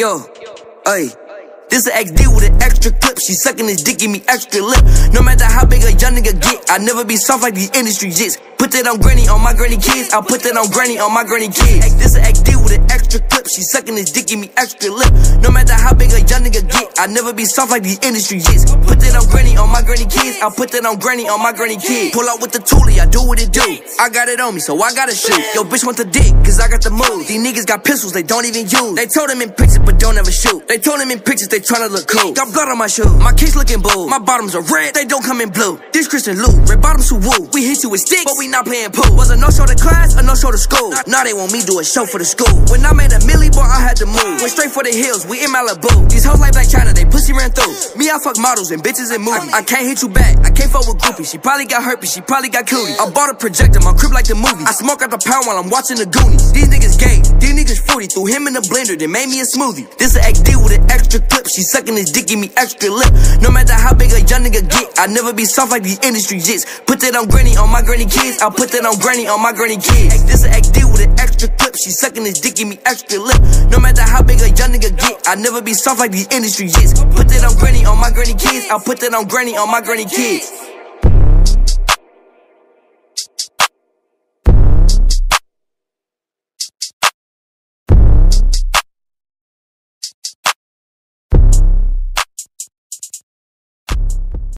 Yo, hey. This a XD with an extra clip. She sucking his dick, give me extra lip. No matter how big a young nigga get, I never be soft like these industry jits. Put that on granny on my granny kids. I put that on granny on my granny kids. This a XD with an extra clip. She sucking his dick, give me extra lip. No matter how big a young nigga get, I never be soft like these industry jits. Put that on granny on my granny kids. I put that on granny on my granny kids. Pull out with the toolie, I do what it do. I got it on me, so I gotta shoot. Yo, bitch want the dick, cause I got the move. These niggas got pistols, they don't even use. They told them in pictures, but don't ever shoot. They told them in pictures, they tryna look cool. Got blood on my shoe, my kicks looking bull. My bottoms are red, they don't come in blue. This Christian Lou, red bottoms who woo. We hit you with sticks, but we not playing pool. Was a no show to class, a no show to school. Now they want me do a show for the school. When I made a milli, boy, I had to move. Went straight for the hills, we in Malibu. These hoes like Blac Chyna, they pussy ran through. Me, I fuck models and bitches and movies. I can't hit you back, I can't fuck with groupies. She probably got herpes, she probably got cooties. I bought a projector, my crib like the movie. I smoke out the pound while I'm watching the Goonies. These niggas gay, these niggas fruity. Threw him in the blender, then made me a smoothie. This a XD with an extra clip. She sucking his dick, give me extra lip. No matter how big a young nigga get, I never be soft like these industry jits. Put that on granny on my granny kids. I put that on granny on my granny kids. This a XD sucking his dick, give me extra lip. No matter how big a young nigga get, I never be soft like these industry jits. Put that on granny on my granny kids. I'll put that on granny on my granny kids.